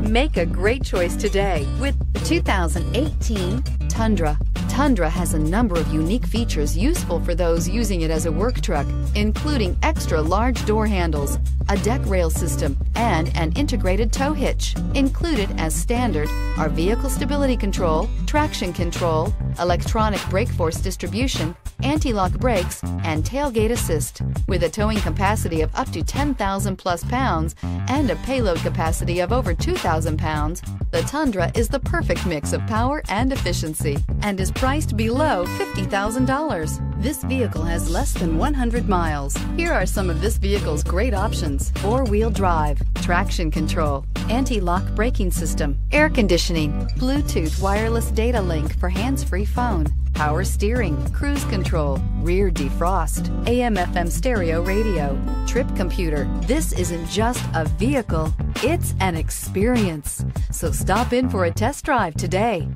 Make a great choice today with the 2018 Tundra. Tundra has a number of unique features useful for those using it as a work truck, including extra large door handles, a deck rail system, and an integrated tow hitch. Included as standard are vehicle stability control, traction control, electronic brake force distribution, anti-lock brakes, and tailgate assist. With a towing capacity of up to 10,000 plus pounds and a payload capacity of over 2,000 pounds, the Tundra is the perfect mix of power and efficiency and is priced below $50,000. This vehicle has less than 100 miles. Here are some of this vehicle's great options. Four-wheel drive, traction control, anti-lock braking system, air conditioning, Bluetooth wireless data link for hands-free phone, power steering, cruise control, rear defrost, AM FM stereo radio, trip computer. This isn't just a vehicle, it's an experience. So stop in for a test drive today.